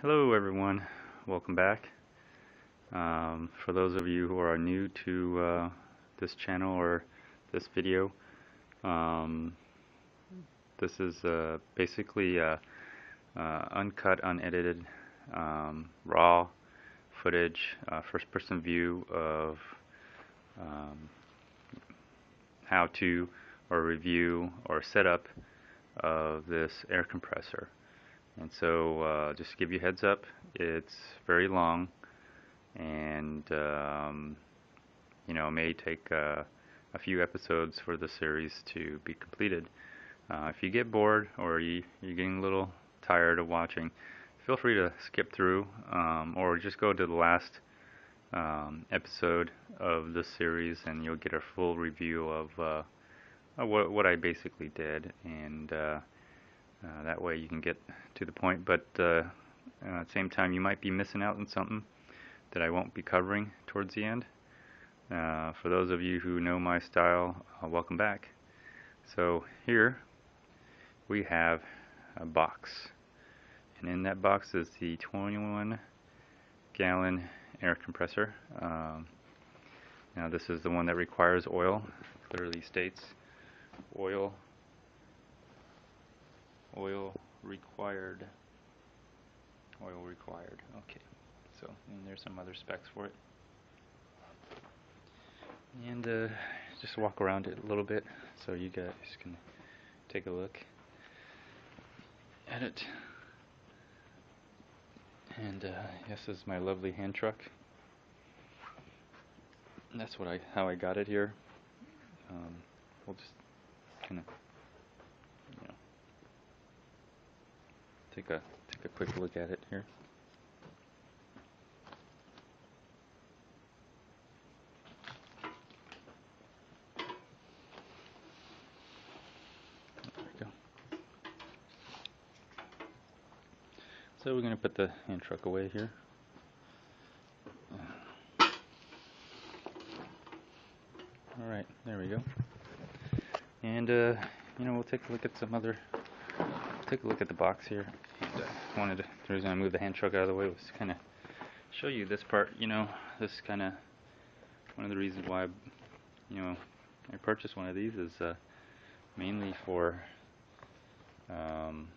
Hello everyone, welcome back. Um, for those of you who are new to uh, this channel or this video, um, this is uh, basically uh, uncut, unedited, um, raw footage, uh, first person view of um, how to or review or setup of this air compressor. And so uh, just to give you heads up, it's very long and um, you know may take uh, a few episodes for the series to be completed. Uh, if you get bored or you, you're getting a little tired of watching, feel free to skip through um, or just go to the last um, episode of the series and you'll get a full review of, uh, what, what, I basically did and uh, uh, that way you can get to the point, but uh, at the same time you might be missing out on something that I won't be covering towards the end. Uh, for those of you who know my style, uh, welcome back. So here we have a box, and in that box is the 21 gallon air compressor. Um, now this is the one that requires oil, it clearly states oil oil required. Oil required. Okay. So, and there's some other specs for it. And uh, just walk around it a little bit so you guys can take a look at it. And uh, this is my lovely hand truck. And that's what I how I got it here. Um, we'll just kind of take a take a quick look at it here. So we're going to put the hand truck away here. Alright, there we go. And, uh, you know, we'll take a look at some other, take a look at the box here wanted to, the reason I moved the hand truck out of the way was to kind of show you this part, you know, this kind of, one of the reasons why, you know, I purchased one of these is uh, mainly for, um,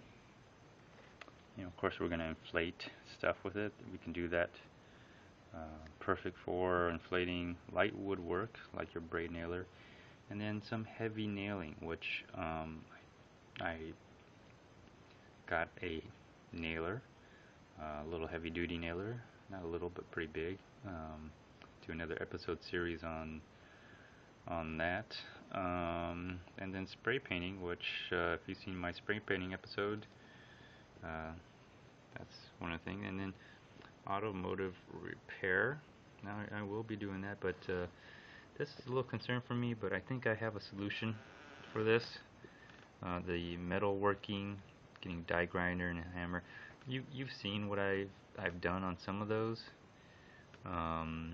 you know, of course we're going to inflate stuff with it. We can do that uh, perfect for inflating light woodwork, like your brad nailer, and then some heavy nailing, which um, I got a nailer, a little heavy duty nailer, not a little but pretty big. Um, do another episode series on on that. Um, and then spray painting, which uh, if you've seen my spray painting episode, uh, that's one of the things. And then automotive repair. Now I, I will be doing that, but uh, this is a little concern for me. But I think I have a solution for this. Uh, the metal working getting die grinder and a hammer. You you've seen what I've I've done on some of those, um,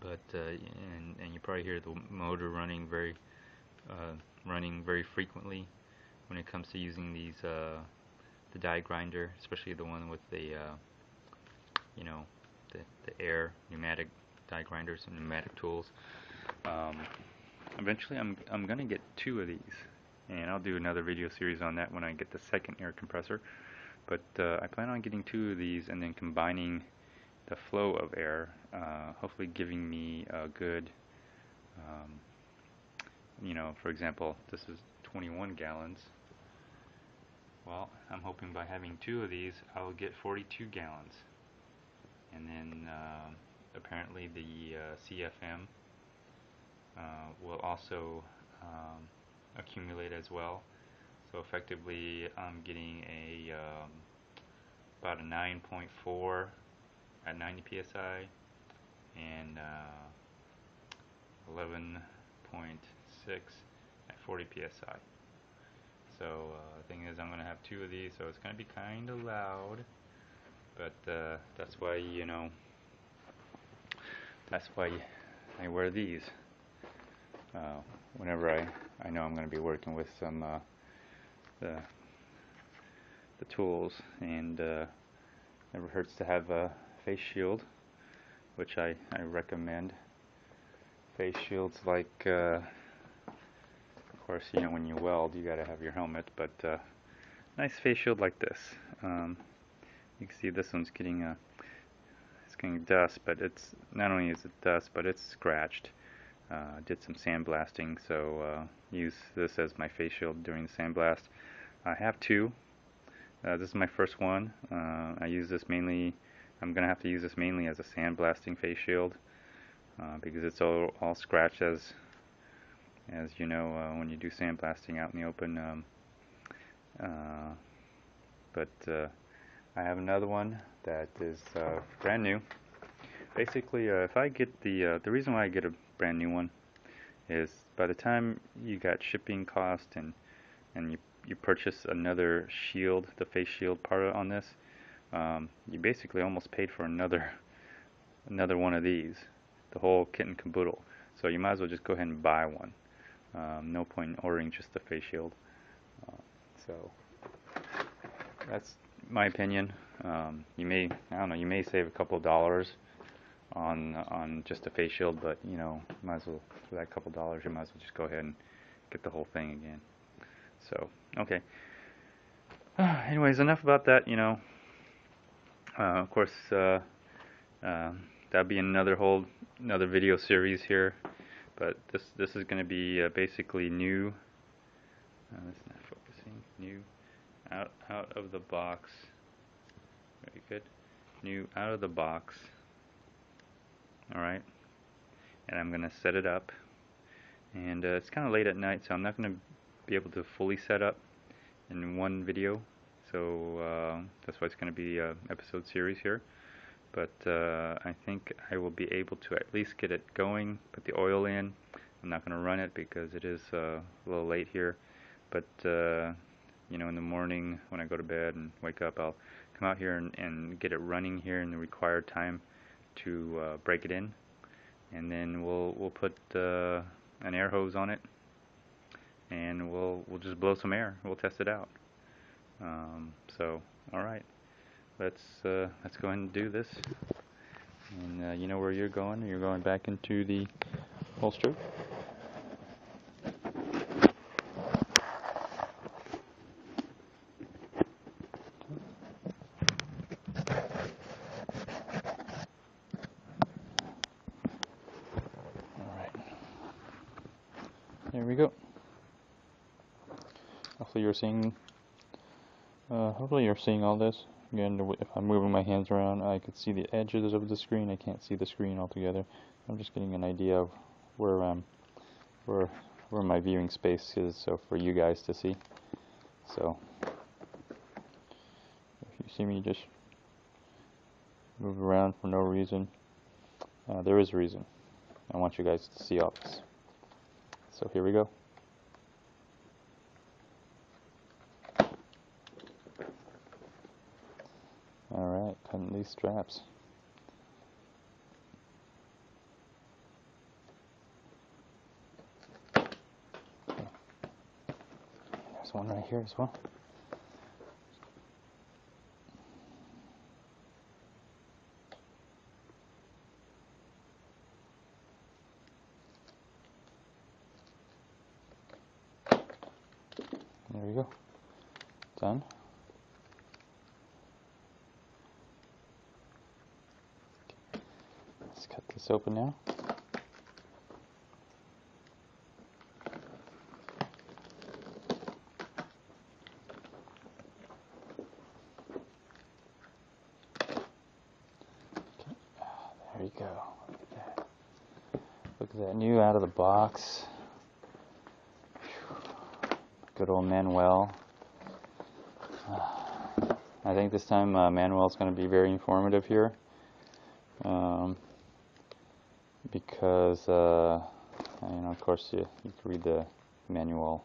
but uh, and and you probably hear the motor running very uh, running very frequently when it comes to using these uh, the die grinder, especially the one with the uh, you know the the air pneumatic die grinders and pneumatic tools. Um, eventually, I'm I'm gonna get two of these and I'll do another video series on that when I get the second air compressor. But uh, I plan on getting two of these and then combining the flow of air uh, hopefully giving me a good um, you know for example this is 21 gallons. Well I'm hoping by having two of these I will get 42 gallons. And then uh, apparently the uh, CFM uh, will also um, accumulate as well. So effectively I'm getting a um, about a 9.4 at 90 psi and uh, 11.6 at 40 psi. So uh, the thing is I'm going to have two of these so it's going to be kind of loud but uh, that's why you know that's why I wear these uh, whenever I I know I'm going to be working with some uh, the the tools, and uh, never hurts to have a face shield, which I, I recommend. Face shields like, uh, of course, you know, when you weld, you gotta have your helmet, but uh, nice face shield like this. Um, you can see this one's getting a, it's getting dust, but it's not only is it dust, but it's scratched. Uh, did some sandblasting, so uh, use this as my face shield during the sandblast. I have two. Uh, this is my first one. Uh, I use this mainly, I'm to have to use this mainly as a sandblasting face shield uh, because it's all, all scratched as, as you know uh, when you do sandblasting out in the open. Um, but I have another one that is brand new basically, if I get the the reason why I get a brand new one is by the time you got shipping cost and and you you purchase another shield, the face shield part on this, um, you basically almost paid for another another one of these, the whole kit and caboodle. So you might as well just go ahead and buy one. Um, no point in ordering just the face shield. Uh, so that's my opinion. Um, you may I don't know you may save a couple of dollars on on just a face shield, but you know, might as well for that couple dollars, you might as well just go ahead and get the whole thing again. So, okay. Uh, anyways, enough about that. You know, uh, of course, uh, um, that'll be another whole another video series here. But this this is going to be uh, basically new. Uh, it's not focusing. New, out out of the box. Very good. New out of the box alright and I'm gonna set it up. And uh, it's kinda late at night so I'm not gonna be able to fully set up in one video. So uh, that's why it's gonna be a episode series here. But uh, I think I will be able to at least get it going put the oil in. I'm not gonna run it because it is uh, a little late here. But uh, you know in the morning when I go to bed and wake up I'll come out here and, and get it running here in the required time to uh, break it in. And then we'll we'll put uh, an air hose on it. And we'll we'll just blow some air. We'll test it out. Um, so alright let's uh, let's go ahead and do this. And uh, you know where you're going. You're going back into the holster There we go. Hopefully you're seeing, uh, hopefully you're seeing all this. Again, if I'm moving my hands around, I can see the edges of the screen. I can't see the screen altogether. I'm just getting an idea of where um, where where my viewing space is, so for you guys to see. So, if you see me just move around for no reason, uh, there is a reason. I want you guys to see all this. So here we go. Alright, cutting these straps. There's one right here as well. There we go. Done. Open now. There you go. Look at that. Look at that new out of the box. Good old Manuel. I think this time uh, Manuel is going to be very informative here. Um, because, uh, you know, of course, you, you can read the manual,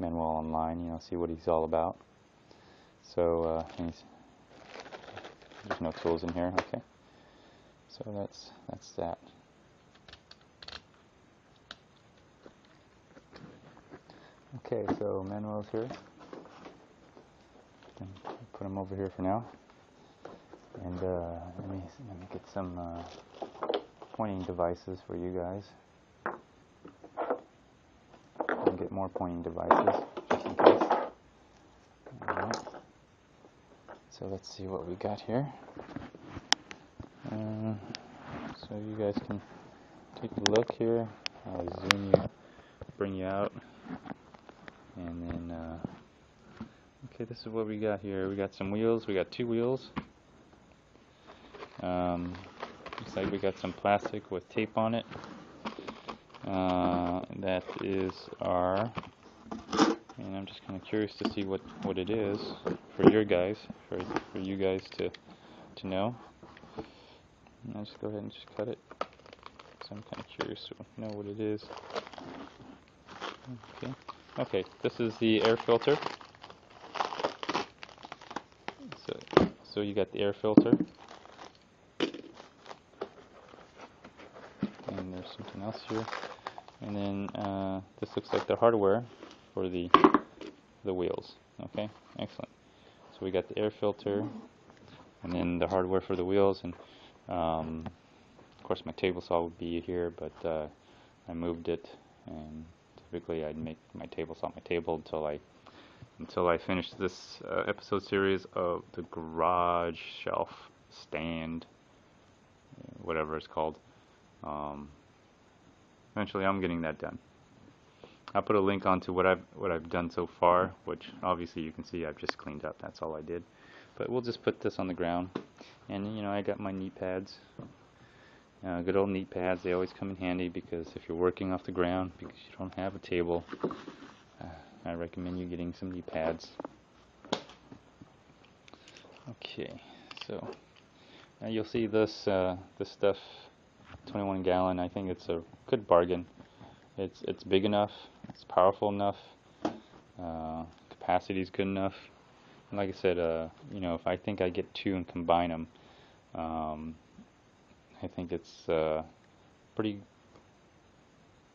manual online, you know, see what he's all about. So, uh, there's no tools in here, okay. So that's, that's that. Okay, so Manuel's here. put them over here for now. And uh, let me let me get some uh, pointing devices for you guys. I'll get more pointing devices just in case. Alright. So let's see what we got here. Uh, so you guys can take a look here. I'll zoom you, bring you out, and then. Uh, okay, this is what we got here. We got some wheels. We got two wheels. Um, looks like we got some plastic with tape on it. Uh, that is our, and I'm just kind of curious to see what, what it is for your guys, for, for you guys to, to know. And I'll just go ahead and just cut it. So I'm kind of curious to know what it is. Okay. Okay, this is the air filter. So, so you got the air filter. And there's something else here. And then uh, this looks like the hardware for the the wheels. Okay, excellent. So we got the air filter, and then the hardware for the wheels, and um, of course my table saw would be here, but uh, I moved it, and typically I'd make my table saw my table until I until I finish this uh, episode series of the garage shelf stand, whatever it's called. Um, eventually, I'm getting that done. I'll put a link onto what I've what I've done so far, which obviously you can see I've just cleaned up. That's all I did. But we'll just put this on the ground, and you know I got my knee pads. Uh, good old knee pads. They always come in handy because if you're working off the ground because you don't have a table, uh, I recommend you getting some knee pads. Okay, so now you'll see this uh, this stuff 21 gallon. I think it's a good bargain. It's it's big enough. It's powerful enough. Uh, capacity is good enough. And like I said, uh, you know, if I think I get two and combine them, um, I think it's uh, pretty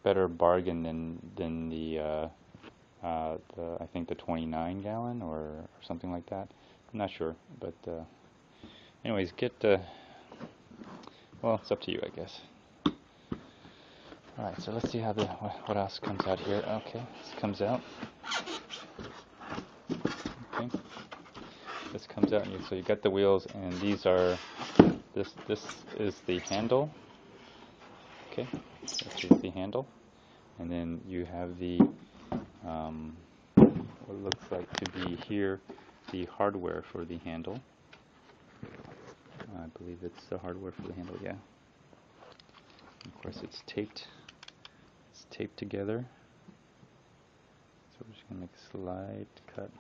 better bargain than than the, uh, uh, the I think the 29 gallon or, or something like that. I'm not sure, but uh, anyways, get uh, well, it's up to you, I guess. Alright, so let's see how the what else comes out here. Okay, this comes out. Okay, this comes out, so you got the wheels, and these are this this is the handle. Okay, this is the handle, and then you have the um, what looks like to be here the hardware for the handle. I believe it's the hardware for the handle, yeah. Of course it's taped. It's taped together. So we're just going to make a slight cut,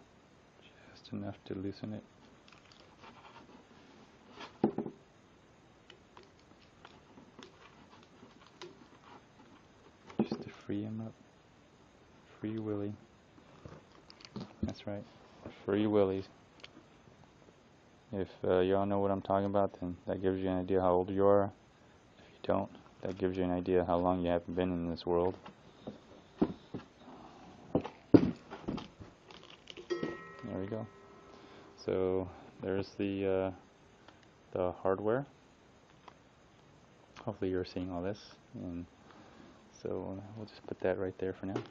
just enough to loosen it. Just to free him up. Free Willy. That's right. Free Willies. If uh, y'all know what I'm talking about, then that gives you an idea how old you are. If you don't, that gives you an idea how long you haven't been in this world. There we go. So there's the uh, the hardware. Hopefully you're seeing all this, and so we'll just put that right there for now.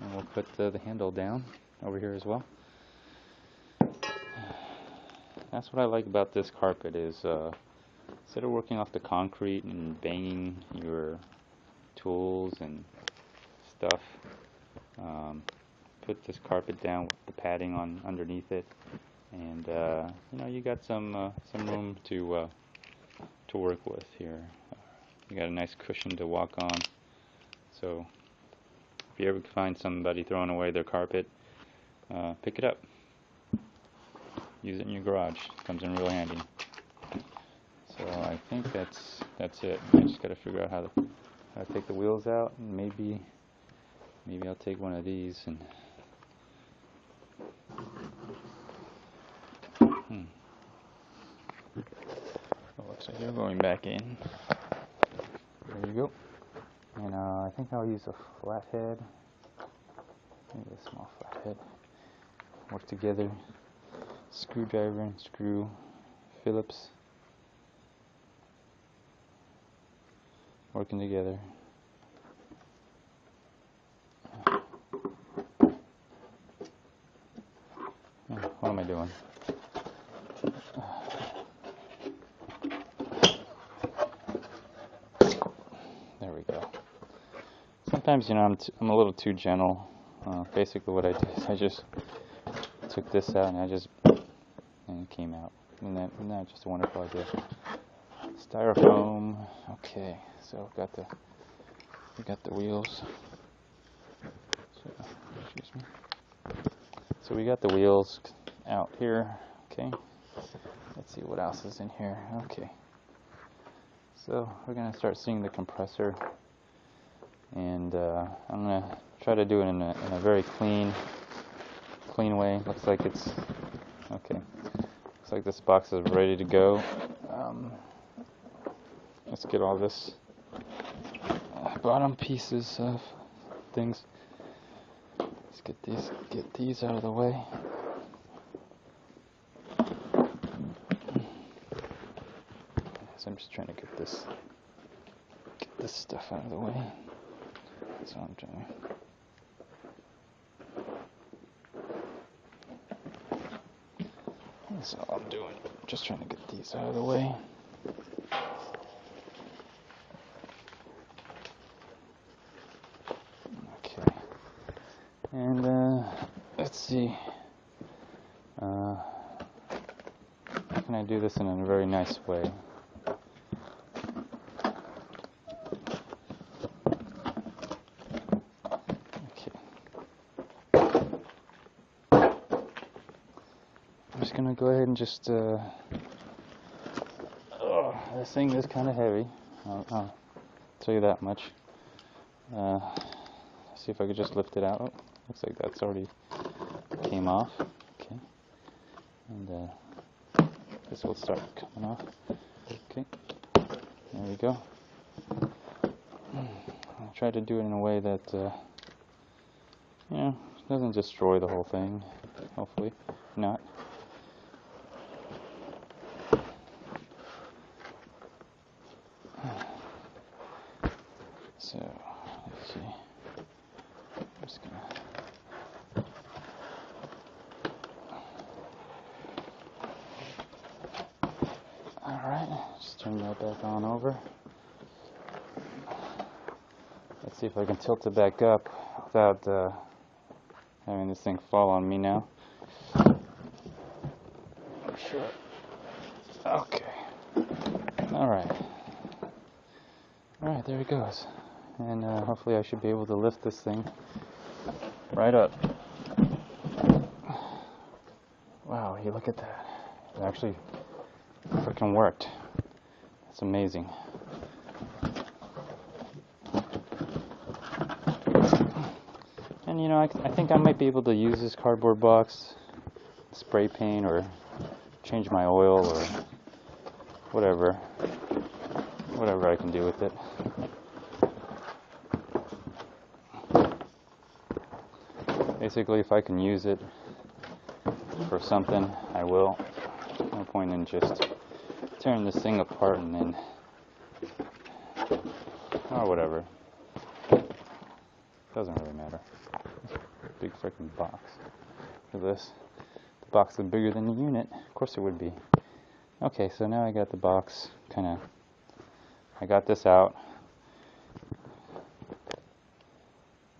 And we'll put uh, the handle down over here as well that's what I like about this carpet is uh, instead of working off the concrete and banging your tools and stuff, um, put this carpet down with the padding on underneath it, and uh, you know you got some uh, some room to uh, to work with here. You got a nice cushion to walk on. So if you ever find somebody throwing away their carpet, uh, pick it up use it in your garage. Comes in real handy. So I think that's that's it. I just got to figure out how to how to take the wheels out, and maybe maybe I'll take one of these and. Hmm. Looks like you're going back in. There you go. And uh, I think I'll use a flathead. Maybe a small flathead. Work together screwdriver and screw Phillips working together. What am I doing? There we go. Sometimes, you know, I'm, t- I'm a little too gentle. Uh, basically, what I did is I just took this out and I just and it came out. And that, isn't that just a wonderful idea? Styrofoam. Okay, so got the we got the wheels. So, excuse me. So we got the wheels out here. Okay. Let's see what else is in here. Okay. So we're gonna start seeing the compressor, and uh, I'm gonna try to do it in a, in a very clean, clean way. Looks like it's okay. Looks like this box is ready to go. Um, let's get all this uh, bottom pieces of things. Let's get these get these out of the way. So I'm just trying to get this get this stuff out of the way. That's what I'm doing. That's all I'm doing. Just trying to get these out of the way. Okay. And uh, let's see. Uh, how can I do this in a very nice way? Okay. I'm just gonna go ahead and just. Uh, oh, this thing is kind of heavy. I'll, I'll tell you that much. Uh, see if I could just lift it out. Oh, looks like that's already came off. Okay. And uh, this will start coming off. Okay. There we go. I'll try to do it in a way that, uh, you know, doesn't destroy the whole thing. Hopefully not. So, let's see. I'm just gonna. Alright, just turn that back on over. Let's see if I can tilt it back up without uh, having this thing fall on me now. Sure. Okay. Alright. Alright, there it goes. And uh, hopefully I should be able to lift this thing right up. Wow, you look at that. It actually freaking worked. It's amazing. You know, I, I think I might be able to use this cardboard box, spray paint, or change my oil, or whatever. Whatever I can do with it. Basically, if I can use it for something, I will. No point in just tearing this thing apart and then, or whatever. Doesn't really matter. Big freaking box. Look at this. The box is bigger than the unit. Of course it would be. Okay, so now I got the box kind of. I got this out.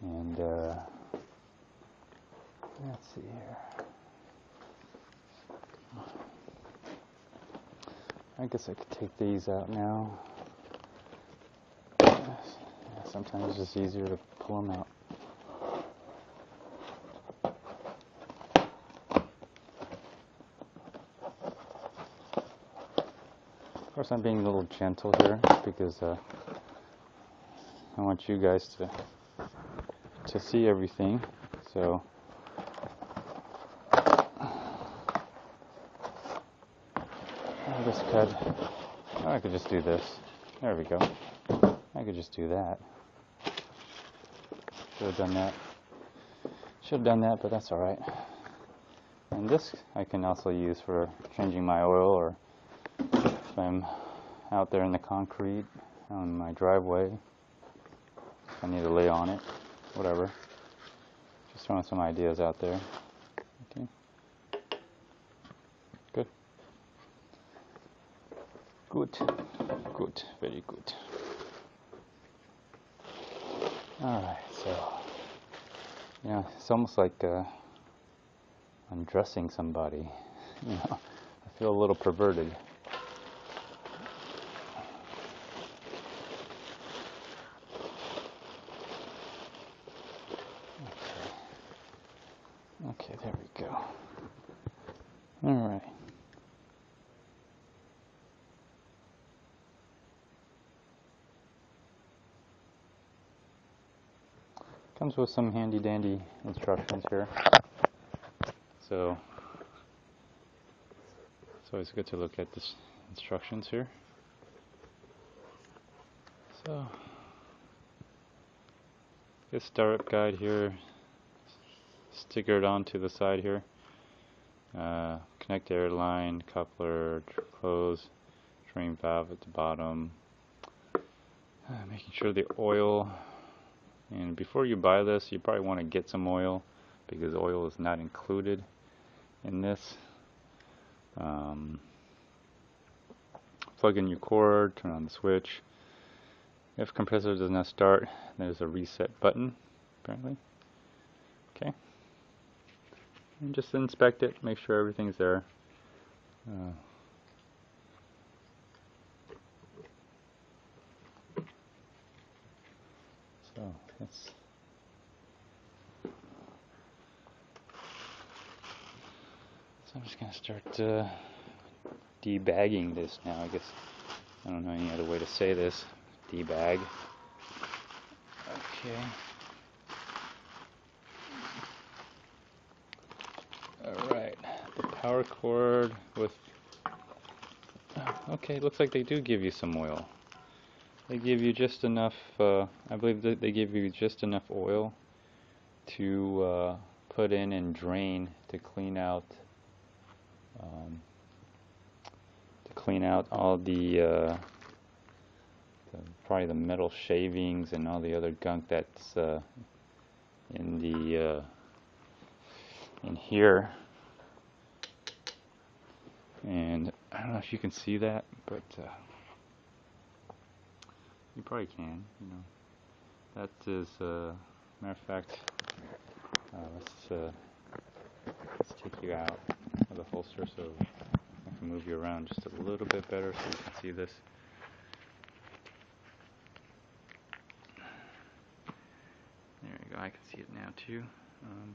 And, uh, let's see here. I guess I could take these out now. Sometimes it's just easier to pull them out. Of I'm being a little gentle here because uh, I want you guys to to see everything. So. I just could. Oh, I could just do this. There we go. I could just do that. Should have done that. Should have done that, but that's all right. And this I can also use for changing my oil or I'm out there in the concrete on my driveway. I need to lay on it, whatever. Just throwing some ideas out there. Okay. Good. Good. Good. Very good. Alright, so yeah, it's almost like uh, dressing somebody. You know, I feel a little perverted. Okay, there we go. All right. Comes with some handy dandy instructions here. So it's always good to look at the instructions here. So this startup guide here stickered onto the side here. Uh, connect air line, coupler, close, drain valve at the bottom. Uh, making sure the oil, and before you buy this, you probably want to get some oil because oil is not included in this. Um, plug in your cord, turn on the switch. If compressor does not start, there's a reset button, apparently. Okay. And just inspect it, make sure everything's there. Uh, so that's so I'm just gonna start uh, debagging this now. I guess I don't know any other way to say this. Debag. Okay. Alright, the power cord with... oh, okay, looks like they do give you some oil. They give you just enough, uh, I believe that they give you just enough oil to uh, put in and drain to clean out um, to clean out all the, uh, the, probably the metal shavings and all the other gunk that's uh, in the uh, in here. And I don't know if you can see that but uh, you probably can you know. That is uh, matter of fact uh, let's uh, let's take you out of the holster so I can move you around just a little bit better so you can see this. There you go. I can see it now too. Um,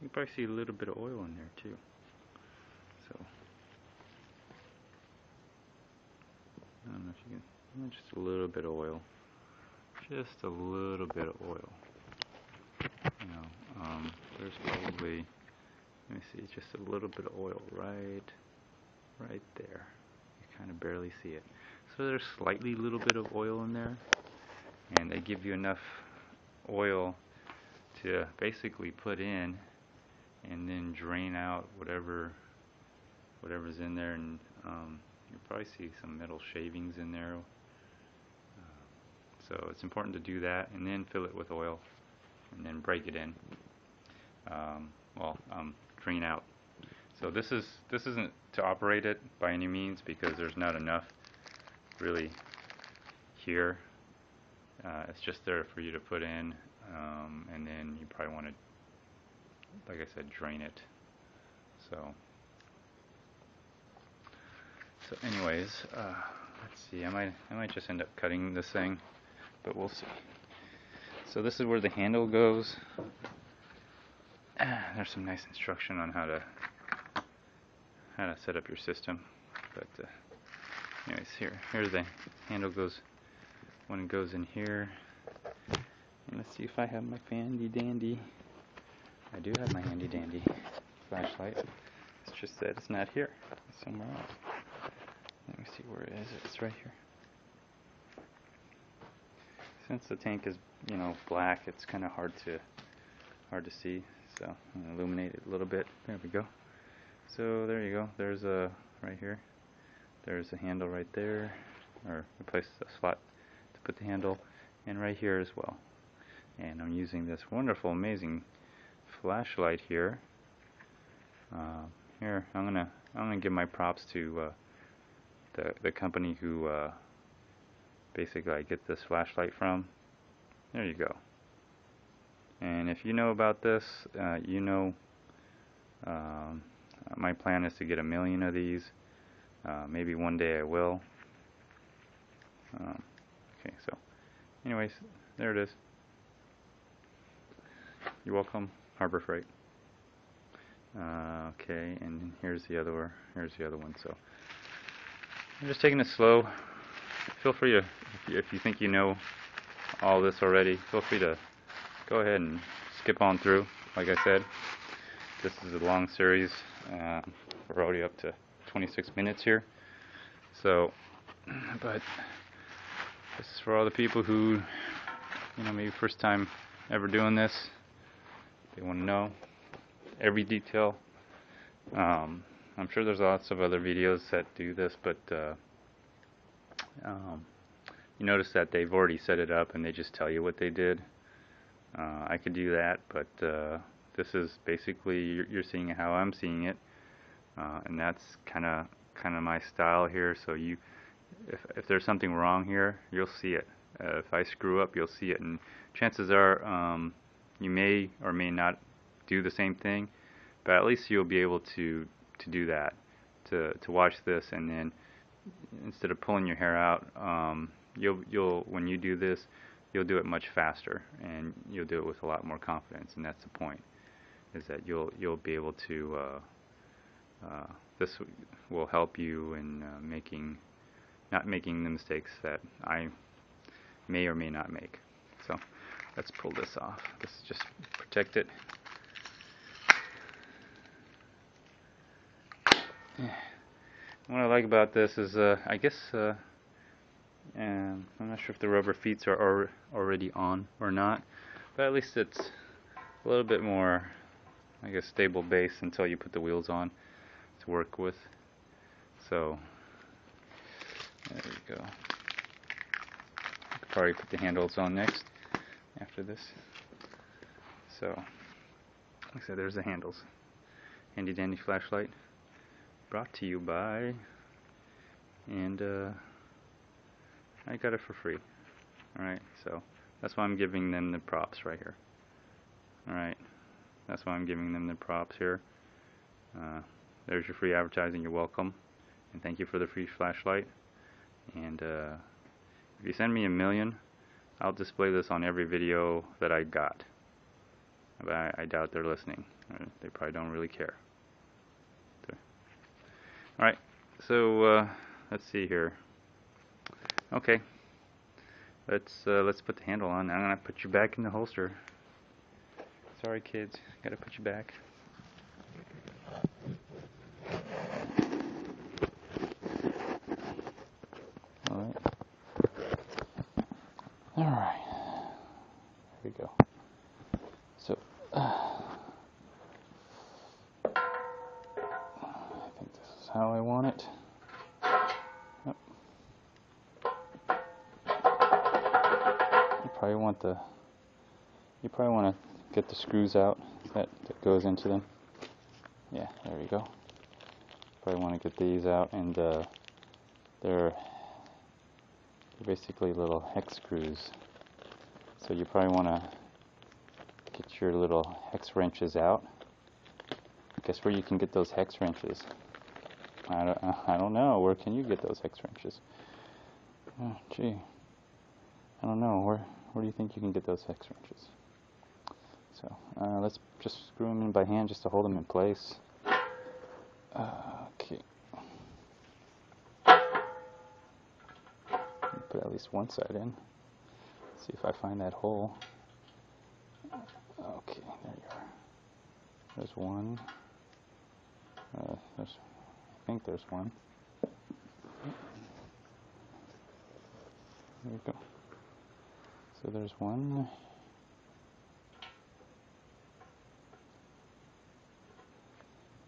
you can probably see a little bit of oil in there too. So, I don't know if you can, just a little bit of oil. Just a little bit of oil. You know, um, there's probably, let me see, just a little bit of oil right, right there. You kind of barely see it. So there's slightly little bit of oil in there, and they give you enough oil to basically put in and then drain out whatever whatever's in there and um, you'll probably see some metal shavings in there so it's important to do that and then fill it with oil and then break it in um, well um, drain out so this is this isn't to operate it by any means because there's not enough really here uh, it's just there for you to put in um, and then you probably want to like I said, drain it. So, so anyways, uh, let's see. I might I might just end up cutting this thing, but we'll see. So this is where the handle goes. There's some nice instruction on how to how to set up your system, but uh, anyways, here here's the handle goes when it goes in here. And let's see if I have my fandy dandy. I do have my handy dandy flashlight. It's just that it's not here. It's somewhere else. Let me see where it is. It's right here. Since the tank is, you know, black, it's kind of hard to hard to see. So I'm gonna illuminate it a little bit. There we go. So there you go. There's a right here. There's a handle right there, or a place a slot to put the handle, and right here as well. And I'm using this wonderful, amazing flashlight here. Uh, here, I'm gonna I'm gonna give my props to uh, the the company who uh, basically I get this flashlight from. There you go. And if you know about this, uh, you know um, my plan is to get a million of these. Uh, maybe one day I will. Um, okay, so anyways, there it is. You're welcome, Harbor Freight. Uh, okay, and here's the other here's the other one. So I'm just taking it slow. Feel free to, if you, think you know all this already, feel free to go ahead and skip on through. Like I said, this is a long series. Uh, we're already up to 26 minutes here. So, but this is for all the people who, you know, maybe first time ever doing this. They want to know every detail. Um, I'm sure there's lots of other videos that do this, but uh, um, you notice that they've already set it up and they just tell you what they did. Uh, I could do that, but uh, this is basically you're, seeing how I'm seeing it, uh, and that's kind of kind of my style here. So you, if if there's something wrong here, you'll see it. Uh, if I screw up, you'll see it, and chances are um, you may or may not do the same thing, but at least you'll be able to to do that, to to watch this, and then instead of pulling your hair out, um, you'll you'll when you do this you'll do it much faster and you'll do it with a lot more confidence and that's the point is that you'll you'll be able to uh, uh, this will help you in uh, making not making the mistakes that I may or may not make. So let's pull this off. This is just protect it. What I like about this is uh, I guess uh, and I'm not sure if the rubber feet are already on or not but at least it's a little bit more I guess stable base until you put the wheels on to work with. So there we go. I could probably put the handles on next after this. So like I said there's the handles. Handy dandy flashlight brought to you by and uh, I got it for free. Alright, so that's why I'm giving them the props right here. Alright, that's why I'm giving them the props here. Uh, there's your free advertising, you're welcome. And thank you for the free flashlight. And uh, if you send me a million, I'll display this on every video that I got. But I, I doubt they're listening. Uh, they probably don't really care. Alright, so uh, let's see here. Okay. Let's uh, let's put the handle on. I'm gonna put you back in the holster. Sorry, kids. Gotta put you back. Screws out that, that goes into them. Yeah there we go. Probably want to get these out and uh, they're, basically little hex screws. So you probably want to get your little hex wrenches out. Guess where you can get those hex wrenches? I don't, I don't know. Where can you get those hex wrenches? Oh gee. I don't know. Where where do you think you can get those hex wrenches? So uh, let's just screw them in by hand just to hold them in place. Uh, okay. Put at least one side in. See if I find that hole. Okay, there you are. There's one. Uh, there's, I think there's one. There we go. So there's one.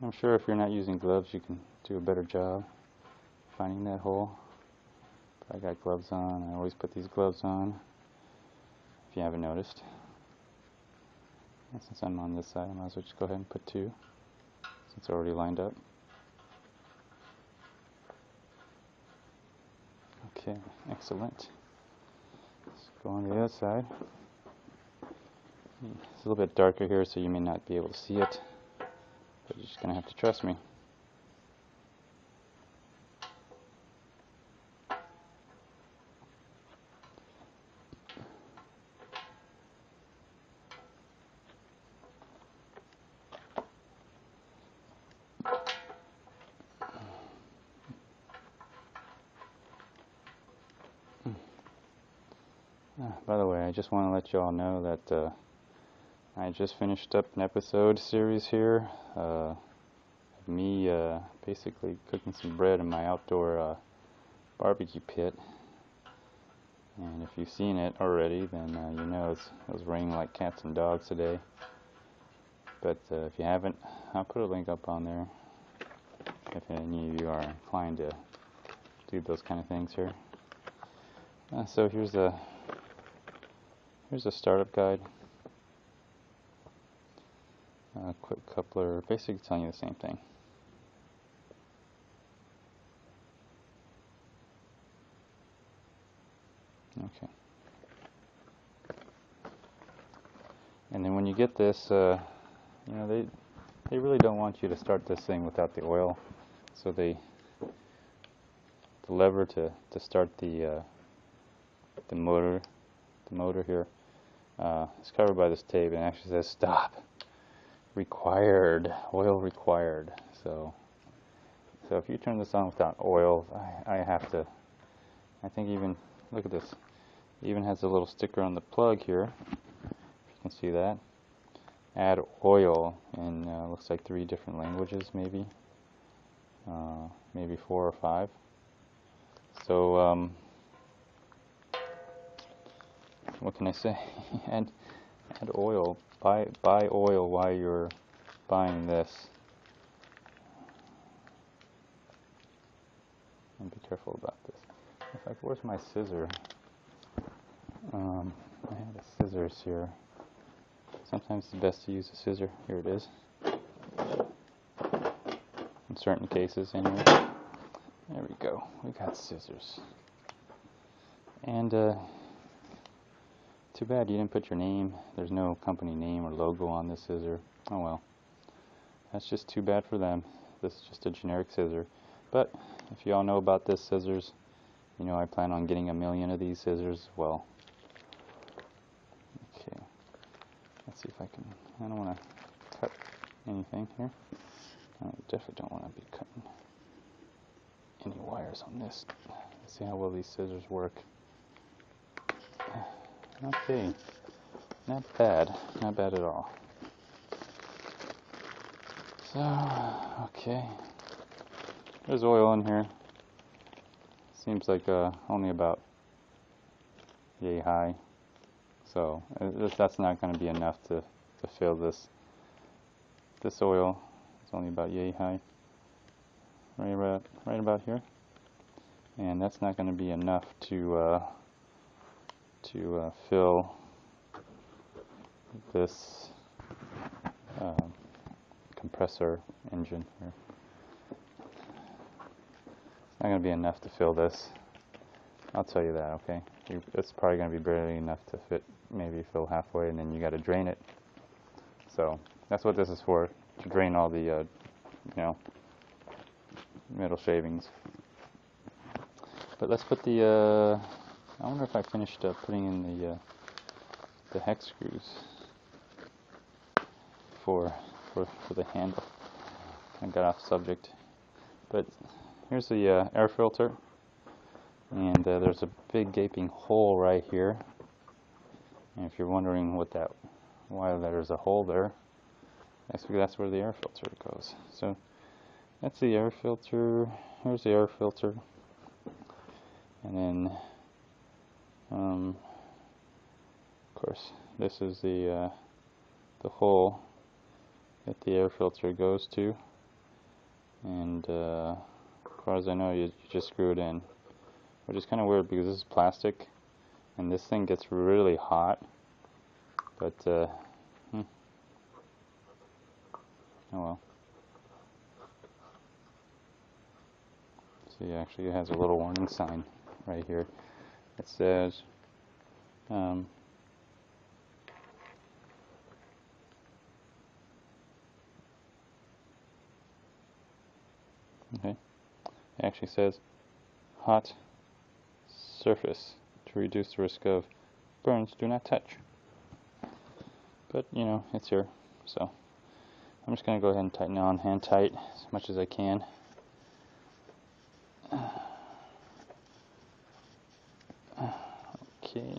I'm sure if you're not using gloves you can do a better job finding that hole. But I got gloves on. I always put these gloves on if you haven't noticed. And since I'm on this side, I might as well just go ahead and put two since it's already lined up. Okay, excellent. Let's go on the other side. It's a little bit darker here, so you may not be able to see it, you're just going to have to trust me. Ah, by the way, I just want to let you all know that uh, I just finished up an episode series here uh, me uh, basically cooking some bread in my outdoor uh, barbecue pit. And if you've seen it already, then uh, you know it was raining like cats and dogs today. But uh, if you haven't, I'll put a link up on there if any of you are inclined to do those kind of things here. Uh, so here's a here's a startup guide. A quick coupler, basically telling you the same thing. Okay. And then when you get this, uh, you know, they they really don't want you to start this thing without the oil. So they the lever to to start the uh, the motor the motor here uh, is covered by this tape and actually says stop required, oil required. So, so if you turn this on without oil, I, I have to, I think even, look at this, it even has a little sticker on the plug here, if you can see that. Add oil in, uh, looks like three different languages maybe, uh, maybe four or five. So, um, what can I say? add, add oil buy buy oil while you're buying this. And be careful about this. In fact, where's my scissor? Um, I had a scissors here. Sometimes it's best to use a scissor. Here it is. In certain cases, anyway. There we go. We got scissors. And uh, too bad you didn't put your name. There's no company name or logo on this scissor. Oh well. That's just too bad for them. This is just a generic scissor. But if you all know about this scissors, you know I plan on getting a million of these scissors well. Okay. Let's see if I can. I don't want to cut anything here. I definitely don't want to be cutting any wires on this. Let's see how well these scissors work. Okay, not bad, not bad at all. So, okay, there's oil in here. Seems like uh, only about yay high. So uh, that's not going to be enough to, to fill this this oil. It's only about yay high, right about right about here, and that's not going to be enough to uh, to uh, fill this uh, compressor engine here. It's not going to be enough to fill this. I'll tell you that, okay? It's probably going to be barely enough to fit, maybe fill halfway, and then you got to drain it. So that's what this is for, to drain all the, uh, you know, metal shavings. But let's put the uh, I wonder if I finished uh, putting in the uh, the hex screws for for for the handle. I got off subject, but here's the uh, air filter, and uh, there's a big gaping hole right here. And if you're wondering what that why there's a hole there, that's that's where the air filter goes. So that's the air filter. Here's the air filter, and then um, of course, this is the uh, the hole that the air filter goes to. and uh, as far as I know you, you just screw it in which is kind of weird because this is plastic and this thing gets really hot but uh, hmm. oh well see actually it has a little warning sign right here it says um, okay it actually says hot surface to reduce the risk of burns do not touch. But you know it's here so I'm just going to go ahead and tighten on hand tight as much as I can okay.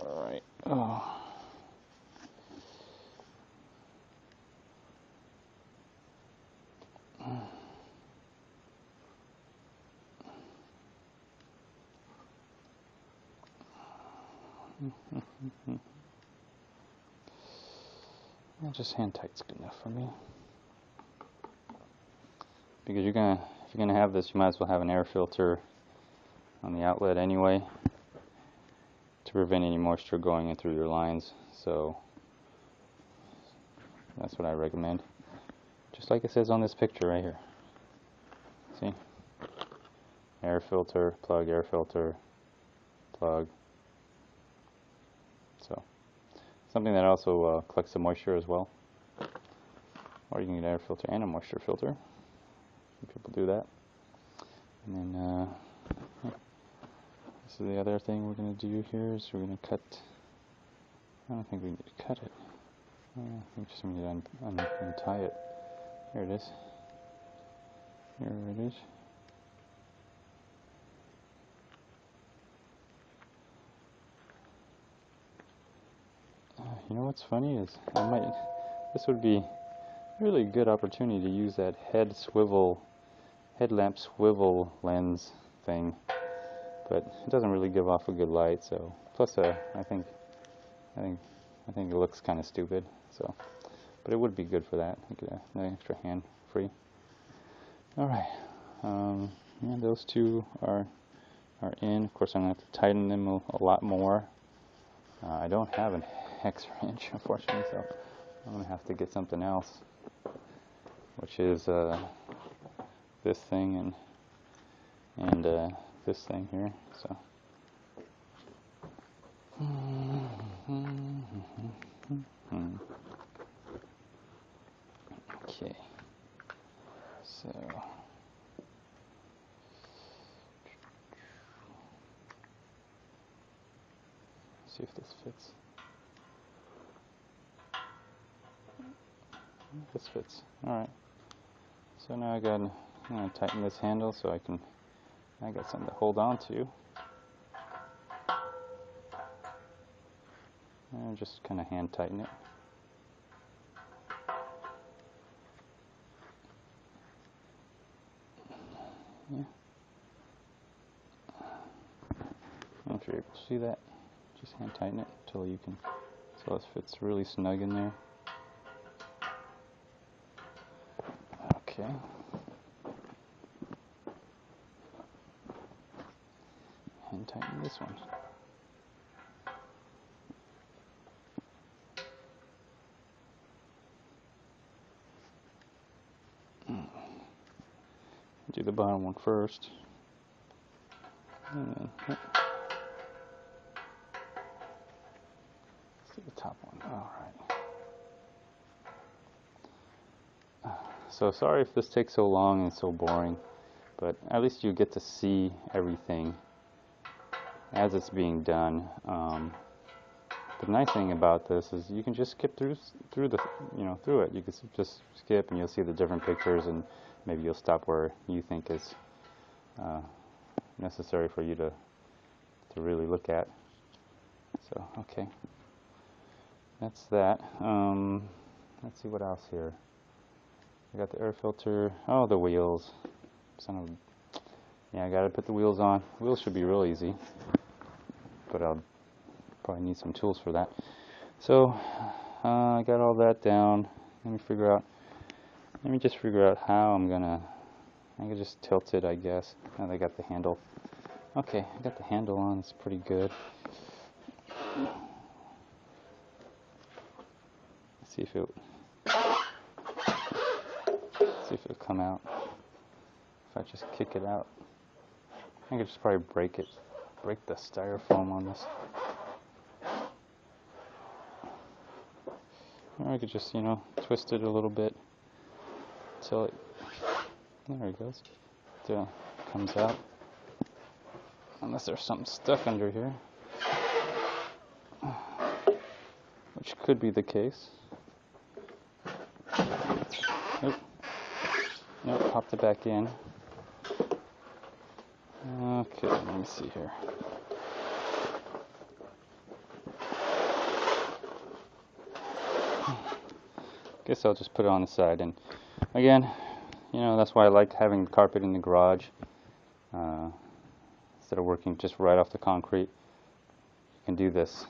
Alright. Oh. Just hand tight's good enough for me. Because you're gonna, if you're gonna have this, you might as well have an air filter on the outlet anyway to prevent any moisture going in through your lines. So that's what I recommend. Just like it says on this picture right here. See? Air filter, plug, air filter, plug, so Something that also uh, collects the moisture as well. Or you can get an air filter and a moisture filter. People do that. And then uh, is the other thing we're going to do here is we're going to cut. I don't think we need to cut it. Uh, I think just need to un un untie it. Here it is. Here it is. You know what's funny is I might this would be a really good opportunity to use that head swivel headlamp swivel lens thing but it doesn't really give off a good light so plus uh, I think I think I think it looks kind of stupid so but it would be good for that get an extra hand free. Alright um, yeah those two are are in. Of course I'm to have to tighten them a, a lot more. Uh, I don't have an hex wrench, unfortunately, so I'm to have to get something else, which is uh, this thing and and uh, this thing here. So. Okay. So. See if this fits. This fits. Alright. So now I got I'm gonna tighten this handle so I can I got something to hold on to. And just kind of hand tighten it. Yeah. if you're able to see that, just hand tighten it until you can, so it fits really snug in there. Okay. And tighten this one. Do the bottom one first. Then, do the top one. All right. So sorry if this takes so long and so boring, but at least you get to see everything as it's being done. Um, the nice thing about this is you can just skip through through the you know through it. You can just skip and you'll see the different pictures and maybe you'll stop where you think is uh, necessary for you to to really look at. So okay, that's that. Um, let's see what else here. I got the air filter. Oh, the wheels. Son of, yeah, I gotta put the wheels on. Wheels should be real easy, but I'll probably need some tools for that. So uh, I got all that down. Let me figure out. Let me just figure out how I'm gonna, I can just tilt it I guess. Now they got the handle. Okay, I got the handle on, it's pretty good. Let's see if it, see if it'll come out. If I just kick it out. I could just probably break it, break the styrofoam on this. Or I could just, you know, twist it a little bit until it, there it goes, until it comes out. Unless there's something stuck under here. Which could be the case. Nope. Nope, popped it back in. Okay, let me see here. Guess I'll just put it on the side and again, you know, that's why I like having carpet in the garage. Uh, instead of working just right off the concrete, you can do this.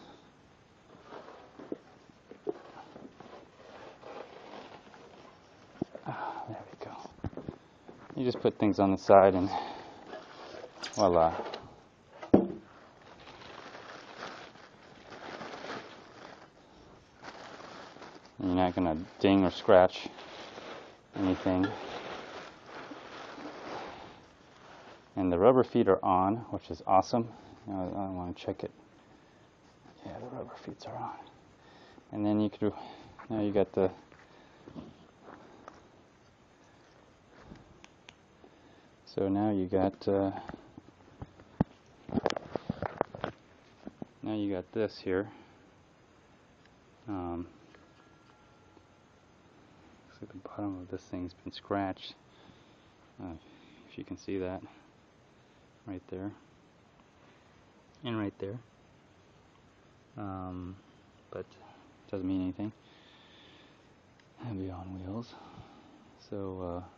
Ah, there we go. You just put things on the side and voila. You're not going to ding or scratch anything. And the rubber feet are on, which is awesome. Now I want to check it. Yeah, the rubber feet are on. And then you could, now you got the So now you got uh, now you got this here. Um, the bottom of this thing's been scratched. Uh, if you can see that right there and right there. Um, but doesn't mean anything. Be on wheels. So uh,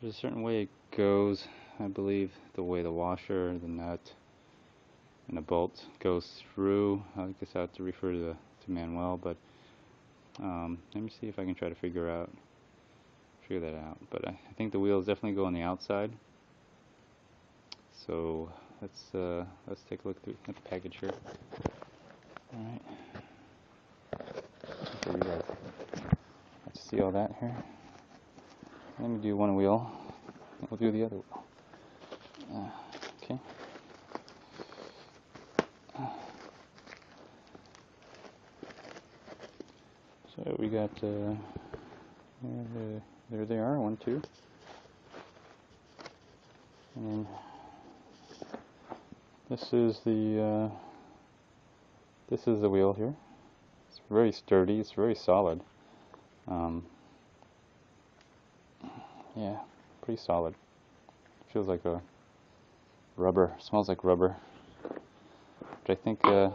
there's a certain way it goes. I believe the way the washer, the nut, and the bolt goes through. I guess I have to refer to, the, to Manuel, but um, let me see if I can try to figure out figure that out. But I, I think the wheels definitely go on the outside. So let's uh, let's take a look through at the package here. All right. Let's see all that here. Let me do one wheel. We'll do the other wheel. Uh, okay. So we got, uh, there, there they are, one, two. And this is the, uh, this is the wheel here. It's very sturdy, it's very solid. Um, yeah, pretty solid. Feels like a rubber, smells like rubber. Which I think, uh,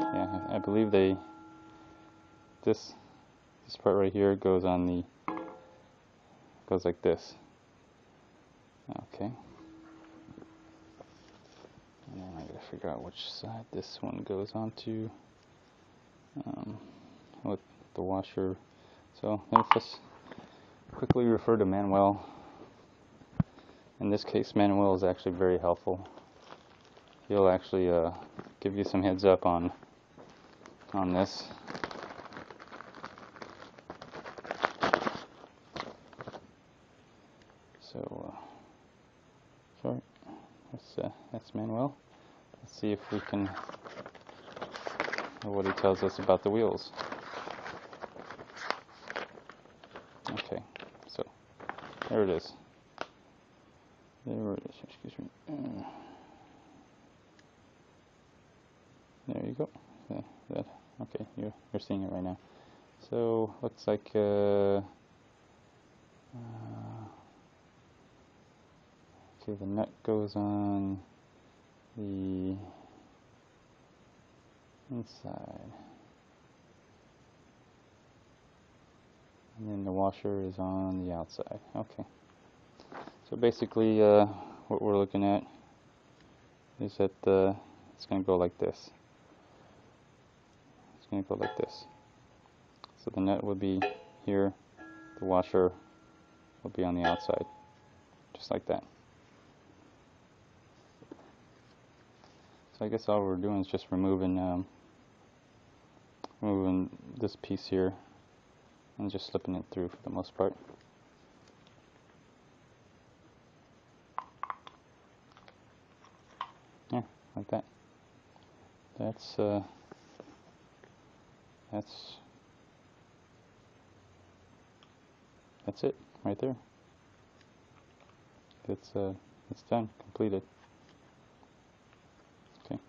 yeah, I believe they, this, this part right here goes on the, goes like this. Okay. And then I gotta figure out which side this one goes onto. Um, with the washer. So let us just quickly refer to Manuel. In this case, Manuel is actually very helpful. He'll actually uh, give you some heads up on on this. So, uh, sorry, that's, uh, that's Manuel. Let's see if we can, what he tells us about the wheels. Okay, so there it is. There it is, excuse me. There you go. Uh, that, okay, you're, you're seeing it right now. So, looks like uh, uh, okay, the nut goes on the inside. And then the washer is on the outside. Okay. So basically, uh, what we're looking at is that uh, it's going to go like this. It's going to go like this. So the nut would be here, the washer will be on the outside, just like that. I guess all we're doing is just removing um, removing this piece here and just slipping it through for the most part. Yeah, like that. That's uh, that's that's it right there. It's uh, it's done, completed. Okay,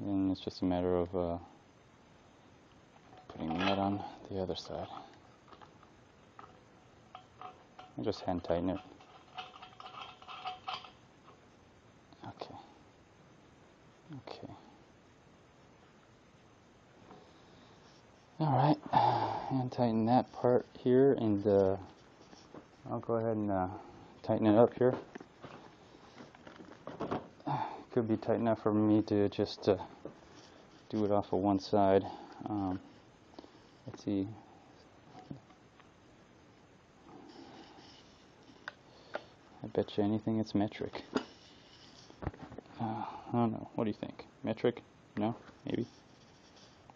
and it's just a matter of uh, putting that on the other side. I'll just hand tighten it. Okay. Okay. Alright, and tighten that part here and uh, I'll go ahead and uh, tighten it up here. Could be tight enough for me to just uh, do it off of one side. Um, let's see. I bet you anything it's metric. Uh, I don't know. What do you think? Metric? No? Maybe?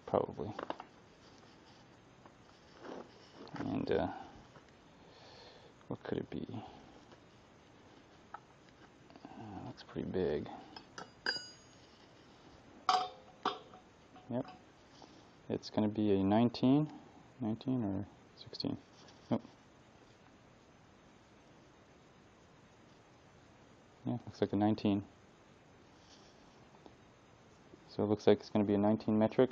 Probably. And, uh, what could it be? Uh, pretty big. It's going to be a 19, 19 or 16. Nope. Yeah, looks like a 19. So it looks like it's going to be a 19 metric.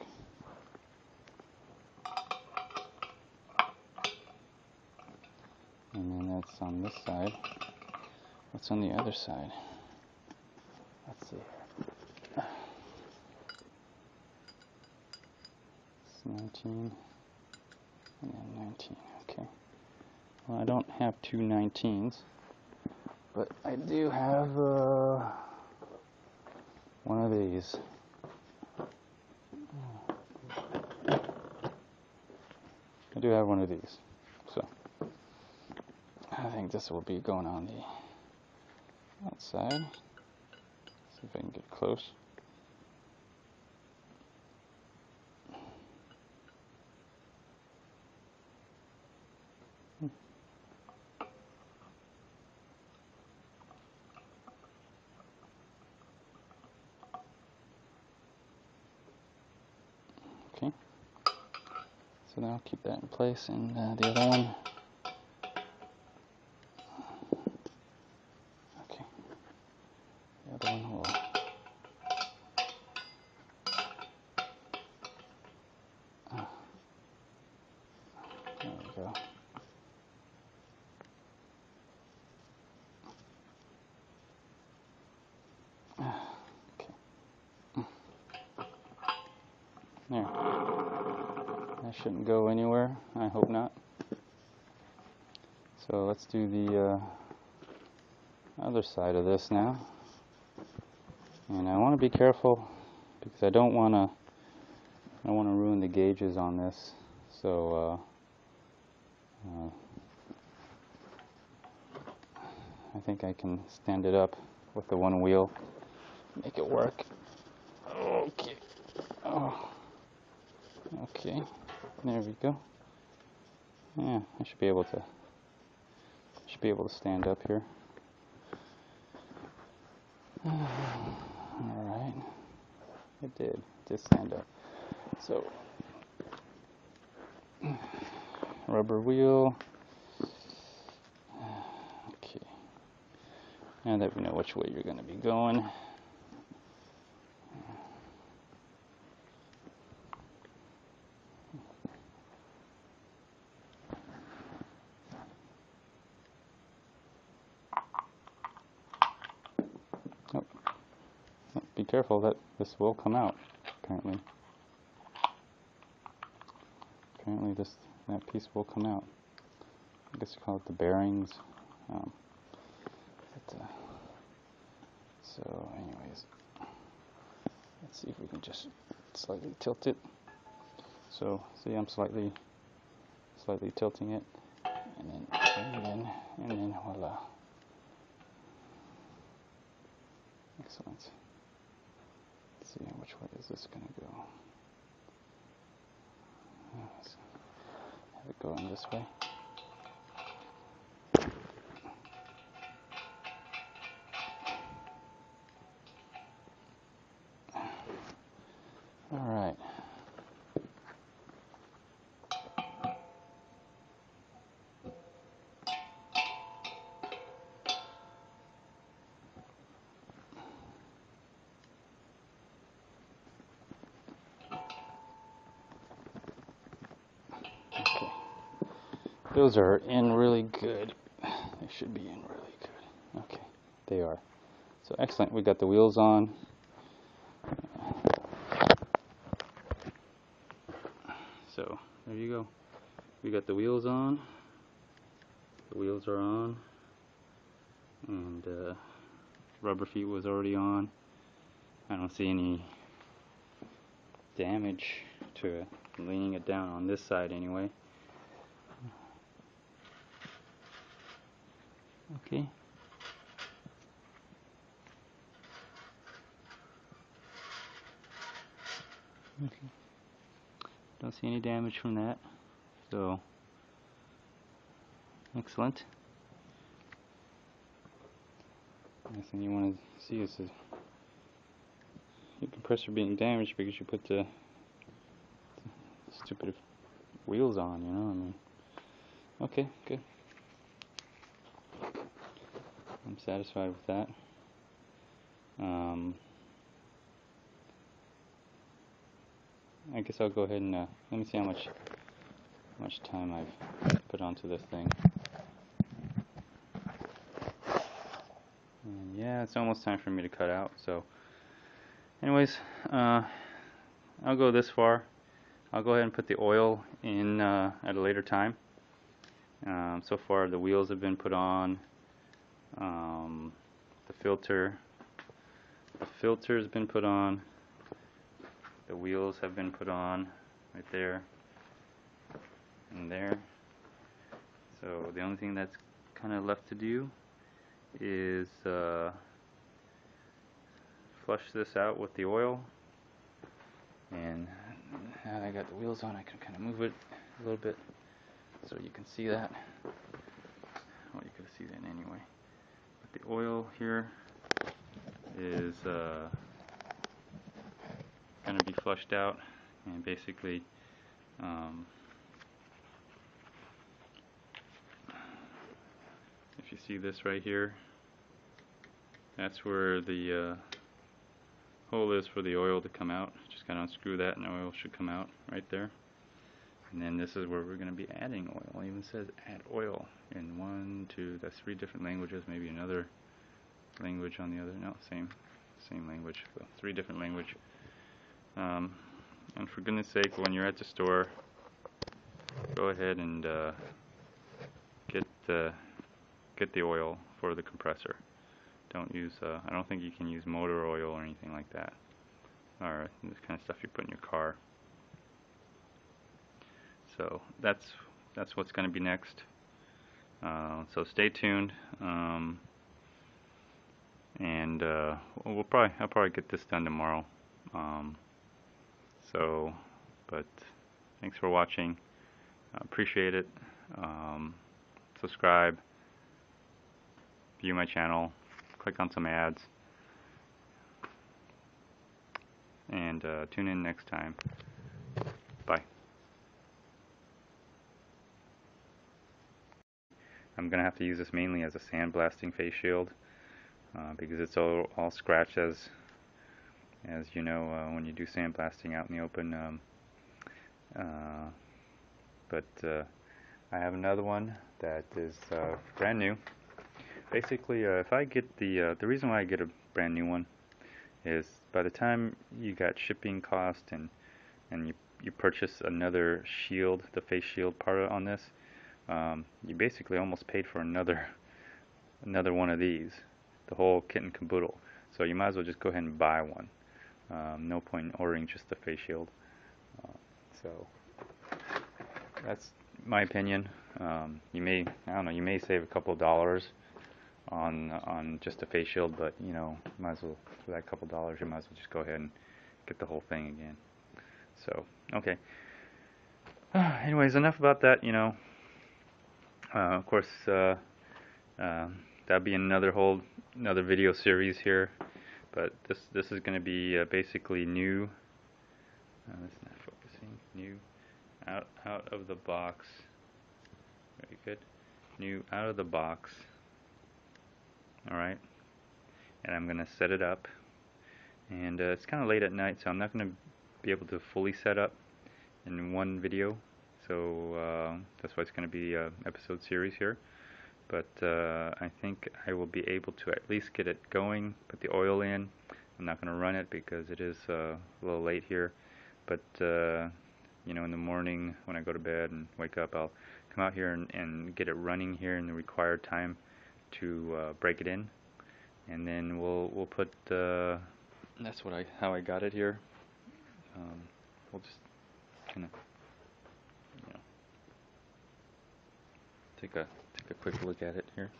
And then that's on this side. What's on the other side? 18 and 19. Okay. Well, I don't have two 19s, but I do have uh, one of these. I do have one of these, so I think this will be going on the outside. See if I can get close. Now keep that in place and uh, the other one. Okay. The other one will. Ah. There we go. Ah, Okay. Mm. There. That shouldn't go anywhere. I hope not. So let's do the uh, other side of this now. And I want to be careful because I don't want to I don't want to ruin the gauges on this. So uh, uh, I think I can stand it up with the one wheel, make it work. Okay. Oh. Okay. There we go. Yeah, I should be able to should be able to stand up here. Alright. It did. It did stand up. So rubber wheel. Okay. Now that we know which way you're gonna be going. Oh, oh, be careful that this will come out, apparently. Apparently this that piece will come out. I guess you call it the bearings. Um, but, uh, so anyways, let's see if we can just slightly tilt it. So see I'm slightly slightly tilting it, and then it in, and then voila. Excellent. Let's see, which way is this going to go? Have it go in this way. Those are in really good. They should be in really good. Okay, they are. So excellent. We got the wheels on. So there you go. We got the wheels on. The wheels are on. And uh, rubber feet was already on. I don't see any damage to it. I'm leaning it down on this side anyway. Okay. Okay. Don't see any damage from that. So, excellent. Next thing you want to see is the your compressor being damaged because you put the, the stupid wheels on, you know, I mean. Okay, good. I'm satisfied with that. Um, I guess I'll go ahead and uh, let me see how much much time I've put onto this thing. And yeah, it's almost time for me to cut out. So, anyways, uh, I'll go this far. I'll go ahead and put the oil in uh, at a later time. Um, so far, the wheels have been put on. Um, the filter, the filter has been put on. The wheels have been put on right there and there. So the only thing that's kind of left to do is uh, flush this out with the oil. And now that I got the wheels on, I can kind of move it a little bit so you can see that. Well, you could see that anyway. The oil here is uh, going to be flushed out and basically um, if you see this right here that's where the uh, hole is for the oil to come out. Just kind of unscrew that and oil should come out right there. And then this is where we're going to be adding oil. It even says add oil in one two that's three different languages maybe another language on the other no same same language so three different language um, and for goodness sake, when you're at the store, go ahead and uh, get the get the oil for the compressor. Don't use. Uh, I don't think you can use motor oil or anything like that, or this kind of stuff you put in your car. So that's that's what's going to be next. Uh, so stay tuned. Um, and uh, we'll probably I'll probably get this done tomorrow. Um, so, but thanks for watching. I appreciate it. Um, subscribe, view my channel, click on some ads, and uh, tune in next time. I'm going to have to use this mainly as a sandblasting face shield uh, because it's all, all scratched as as you know uh, when you do sandblasting out in the open. Um, uh, but uh, I have another one that is uh, brand new. Basically, uh, if I get the the reason why I get a brand new one is by the time you got shipping cost and and you you purchase another shield, the face shield part on this, um, you basically almost paid for another another one of these, the whole kit and caboodle. So you might as well just go ahead and buy one. Um, no point in ordering just the face shield. Uh, so that's my opinion. Um, you may, I don't know, you may save a couple of dollars on on just a face shield, but you know, might as well for that couple dollars, you might as well just go ahead and get the whole thing again. So, okay. anyways, enough about that. You know, of course, uh, uh, that'll be another whole another video series here. But this this is going to be uh, basically new. Uh, that's not focusing. New out out of the box. Very good. New out of the box. All right. And I'm going to set it up. And uh, it's kind of late at night, so I'm not going to be able to fully set up in one video. So uh, that's why it's going to be an episode series here. But uh, I think I will be able to at least get it going, put the oil in. I'm not going to run it because it is uh, a little late here. But uh, you know, in the morning when I go to bed and wake up, I'll come out here and, and get it running here in the required time to uh, break it in, and then we'll we'll put. Uh, that's what I how I got it here. Um, we'll just kind of you know take a take a quick look at it here.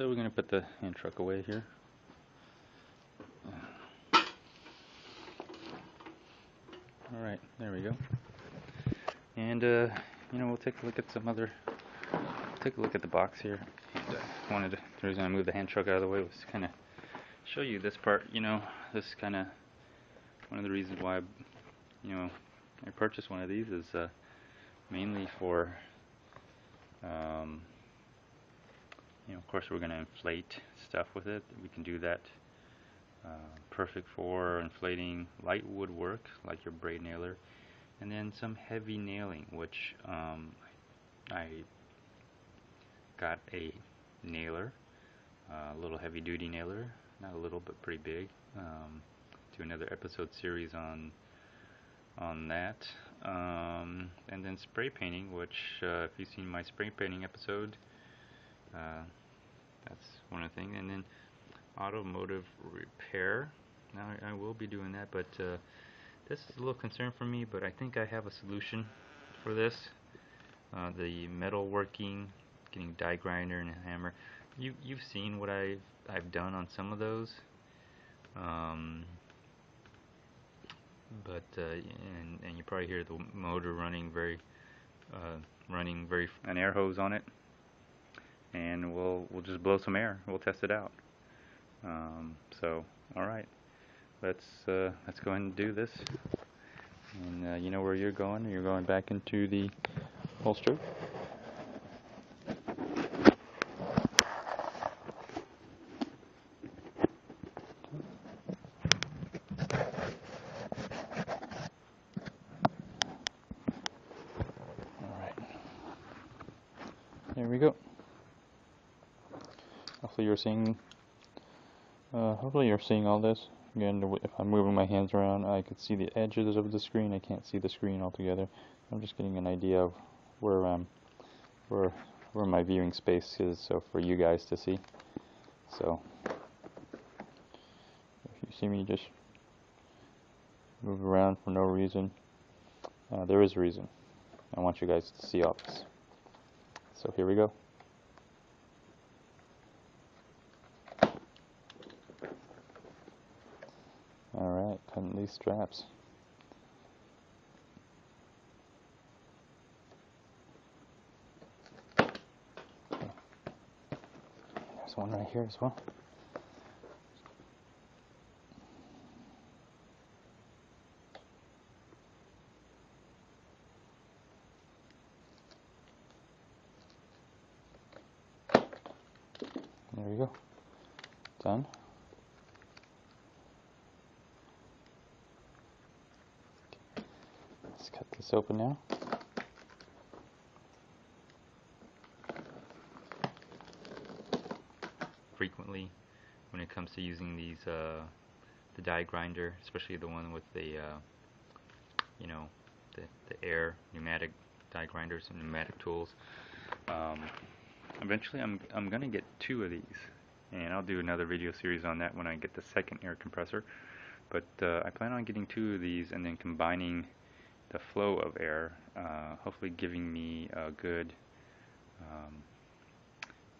So we're going to put the hand truck away here. Alright, there we go. And, uh, you know, we'll take a look at some other, take a look at the box here. And, uh, wanted to, the reason I moved the hand truck out of the way was to kind of show you this part, you know, this kind of, one of the reasons why, you know, I purchased one of these is, uh, mainly for, um, you know, of course we're going to inflate stuff with it. We can do that. Uh, perfect for inflating light woodwork, like your brad nailer, and then some heavy nailing, which um, I got a nailer, a little heavy duty nailer, not a little but pretty big. Um, do another episode series on on that. Um, and then spray painting, which uh, if you've seen my spray painting episode, uh, that's one of the things. And then automotive repair. Now I, I will be doing that, but uh, this is a little concern for me. But I think I have a solution for this. Uh, the metal working, getting die grinder and a hammer. You you've seen what I've I've done on some of those. Um, but uh, and and you probably hear the motor running very uh, running very an air hose on it and we'll we'll just blow some air. We'll test it out. Um, so, all right, let's uh, let's go ahead and do this. And uh, you know where you're going? You're going back into the holster. All right. There we go hopefully you're seeing uh, hopefully you're seeing all this. Again if I'm moving my hands around I could see the edges of the screen. I can't see the screen altogether. I'm just getting an idea of where um where where my viewing space is so for you guys to see. So if you see me just move around for no reason uh, there is a reason. I want you guys to see all this. So here we go Alright, cutting these straps. There's one right here as well. There we go. Done. Open now. Frequently, when it comes to using these, uh, the die grinder, especially the one with the, uh, you know, the, the air pneumatic die grinders and pneumatic tools, Um, eventually, I'm I'm gonna get two of these, and I'll do another video series on that when I get the second air compressor. But uh, I plan on getting two of these and then combining the flow of air, uh, hopefully giving me a good, um,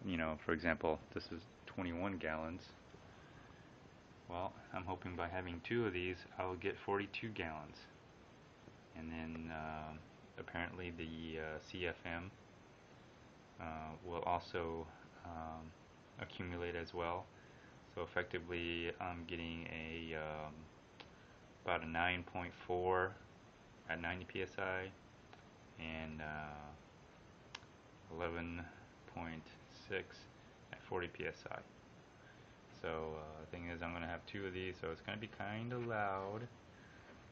you know, for example, this is 21 gallons. Well, I'm hoping by having two of these, I'll get 42 gallons. And then uh, apparently the uh, CFM uh, will also um, accumulate as well. So effectively, I'm getting a um, about a 9.4 at 90 psi and uh, 11.6 at 40 psi. So uh, the thing is, I'm going to have two of these, so it's going to be kind of loud.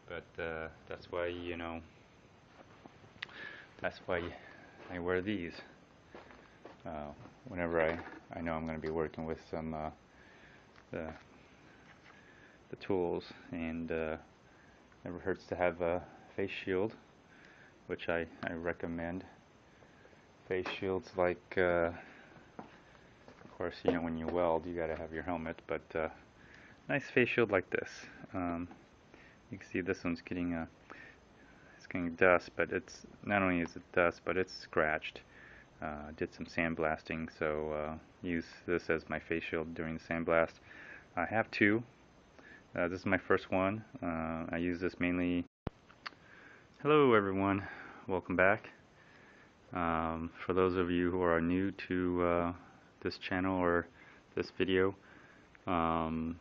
But uh, that's why you know. That's why I wear these. Uh, whenever I I know I'm going to be working with some uh, the the tools, and uh, never hurts to have a face shield, which I I recommend. Face shields like. Uh, of course, you know when you weld, you got to have your helmet, but uh, nice face shield like this. Um, you can see this one's getting a, it's getting dust, but it's not only is it dust, but it's scratched. Uh, did some sandblasting, so uh, use this as my face shield during the sandblast. I have two. Uh, this is my first one. Uh, I use this mainly. Hello, everyone. Welcome back. Um, for those of you who are new to uh, this channel or this video. Um,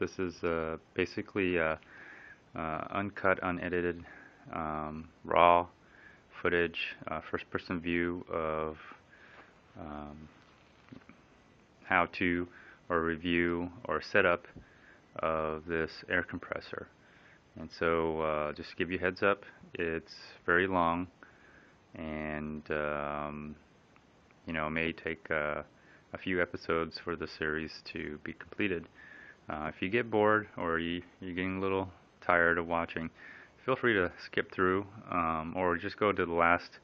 this is uh, basically uh, uh, uncut, unedited, um, raw footage, uh, first person view of um, how to or review or setup of this air compressor. And so uh, just to give you heads up, it's very long and um, you know, may take uh, a few episodes for the series to be completed. Uh, if you get bored or you, you're getting a little tired of watching, feel free to skip through um, or just go to the last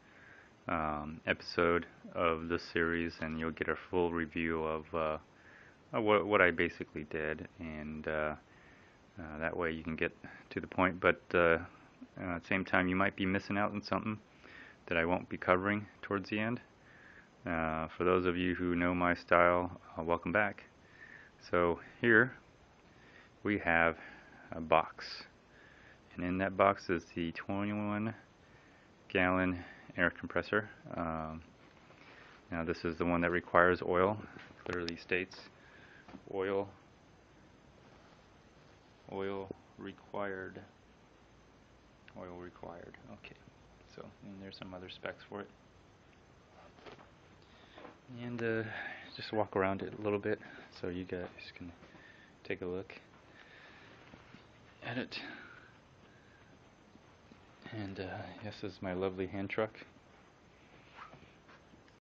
um, episode of the series and you'll get a full review of, uh, what, what, I basically did and uh, uh, that way you can get to the point but uh, at the same time you might be missing out on something that I won't be covering towards the end. Uh, for those of you who know my style, uh, welcome back. So here we have a box. And in that box is the 21 gallon air compressor. Um, now this is the one that requires oil. Clearly states oil oil required oil required okay so and there's some other specs for it and uh, just walk around it a little bit so you guys can take a look at it. And uh, this is my lovely hand truck.